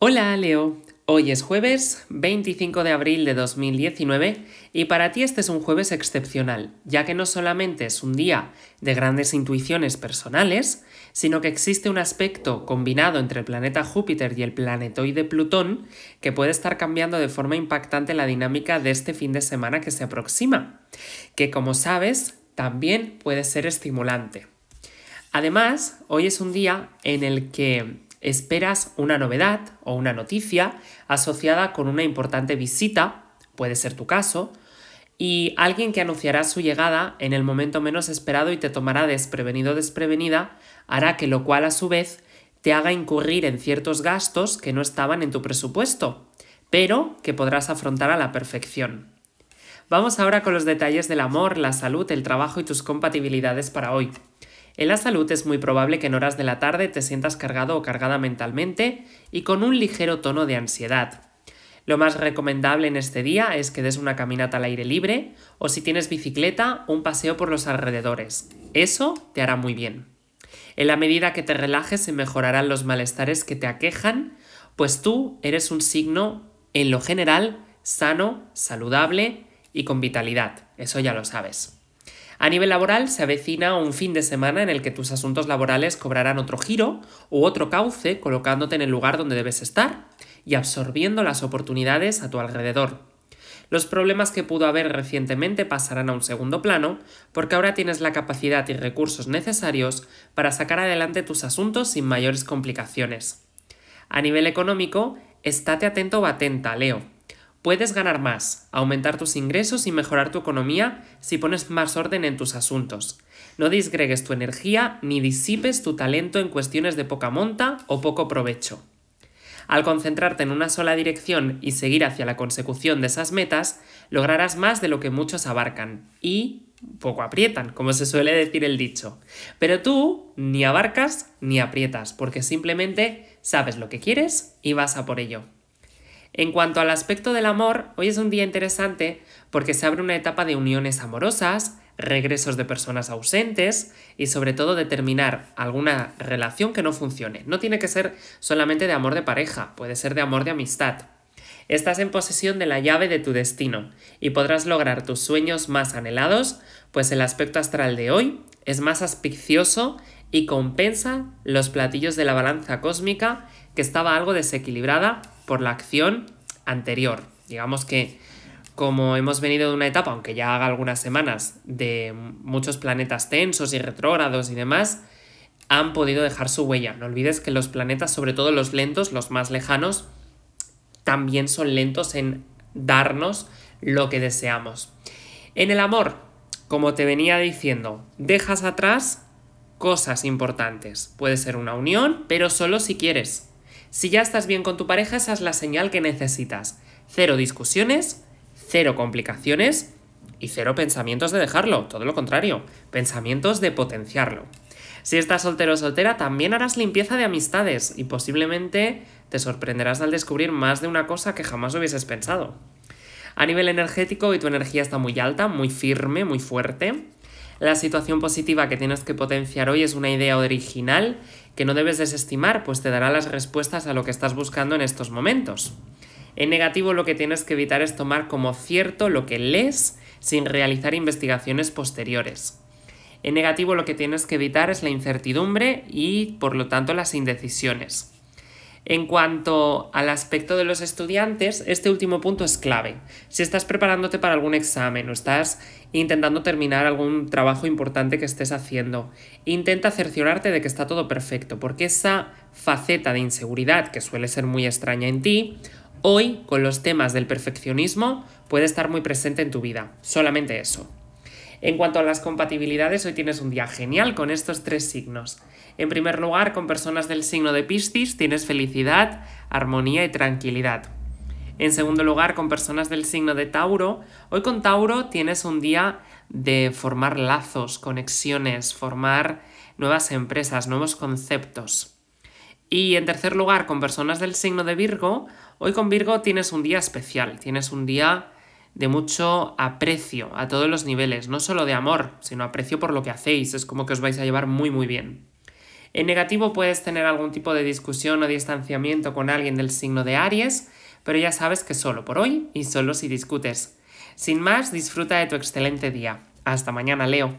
Hola Leo, hoy es jueves 25 de abril de 2019 y para ti este es un jueves excepcional, ya que no solamente es un día de grandes intuiciones personales, sino que existe un aspecto combinado entre el planeta Júpiter y el planetoide Plutón que puede estar cambiando de forma impactante la dinámica de este fin de semana que se aproxima, que como sabes también puede ser estimulante. Además, hoy es un día en el que esperas una novedad o una noticia asociada con una importante visita, puede ser tu caso, y alguien que anunciará su llegada en el momento menos esperado y te tomará desprevenido o desprevenida, hará que lo cual a su vez te haga incurrir en ciertos gastos que no estaban en tu presupuesto, pero que podrás afrontar a la perfección. Vamos ahora con los detalles del amor, la salud, el trabajo y tus compatibilidades para hoy. En la salud es muy probable que en horas de la tarde te sientas cargado o cargada mentalmente y con un ligero tono de ansiedad. Lo más recomendable en este día es que des una caminata al aire libre o si tienes bicicleta, un paseo por los alrededores. Eso te hará muy bien. En la medida que te relajes se mejorarán los malestares que te aquejan, pues tú eres un signo, en lo general, sano, saludable y con vitalidad. Eso ya lo sabes. A nivel laboral se avecina un fin de semana en el que tus asuntos laborales cobrarán otro giro u otro cauce colocándote en el lugar donde debes estar y absorbiendo las oportunidades a tu alrededor. Los problemas que pudo haber recientemente pasarán a un segundo plano porque ahora tienes la capacidad y recursos necesarios para sacar adelante tus asuntos sin mayores complicaciones. A nivel económico, estate atento o atenta, Leo Puedes ganar más, aumentar tus ingresos y mejorar tu economía si pones más orden en tus asuntos. No disgregues tu energía ni disipes tu talento en cuestiones de poca monta o poco provecho. Al concentrarte en una sola dirección y seguir hacia la consecución de esas metas, lograrás más de lo que muchos abarcan y poco aprietan, como se suele decir el dicho. Pero tú ni abarcas ni aprietas, porque simplemente sabes lo que quieres y vas a por ello. En cuanto al aspecto del amor, hoy es un día interesante porque se abre una etapa de uniones amorosas, regresos de personas ausentes y sobre todo determinar alguna relación que no funcione. No tiene que ser solamente de amor de pareja, puede ser de amor de amistad. Estás en posesión de la llave de tu destino y podrás lograr tus sueños más anhelados, pues el aspecto astral de hoy es más aspicioso y compensa los platillos de la balanza cósmica que estaba algo desequilibrada por la acción anterior. Digamos que como hemos venido de una etapa, aunque ya haga algunas semanas, de muchos planetas tensos y retrógrados y demás, han podido dejar su huella. No olvides que los planetas, sobre todo los lentos, los más lejanos, también son lentos en darnos lo que deseamos. En el amor, como te venía diciendo, dejas atrás cosas importantes. Puede ser una unión, pero solo si quieres. Si ya estás bien con tu pareja, esa es la señal que necesitas. Cero discusiones, cero complicaciones y cero pensamientos de dejarlo, todo lo contrario, pensamientos de potenciarlo. Si estás soltero o soltera, también harás limpieza de amistades y posiblemente te sorprenderás al descubrir más de una cosa que jamás hubieses pensado. A nivel energético, hoy tu energía está muy alta, muy firme, muy fuerte. La situación positiva que tienes que potenciar hoy es una idea original que no debes desestimar, pues te dará las respuestas a lo que estás buscando en estos momentos. En negativo lo que tienes que evitar es tomar como cierto lo que lees sin realizar investigaciones posteriores. En negativo lo que tienes que evitar es la incertidumbre y por lo tanto las indecisiones. En cuanto al aspecto de los estudiantes, este último punto es clave. Si estás preparándote para algún examen o estás intentando terminar algún trabajo importante que estés haciendo, intenta cerciorarte de que está todo perfecto, porque esa faceta de inseguridad que suele ser muy extraña en ti, hoy con los temas del perfeccionismo puede estar muy presente en tu vida. Solamente eso. En cuanto a las compatibilidades, hoy tienes un día genial con estos tres signos. En primer lugar, con personas del signo de Piscis tienes felicidad, armonía y tranquilidad. En segundo lugar, con personas del signo de Tauro, hoy con Tauro tienes un día de formar lazos, conexiones, formar nuevas empresas, nuevos conceptos. Y en tercer lugar, con personas del signo de Virgo, hoy con Virgo tienes un día especial, tienes un día de mucho aprecio a todos los niveles, no solo de amor, sino aprecio por lo que hacéis, es como que os vais a llevar muy muy bien. En negativo puedes tener algún tipo de discusión o distanciamiento con alguien del signo de Aries, pero ya sabes que solo por hoy y solo si discutes. Sin más, disfruta de tu excelente día. Hasta mañana, Leo.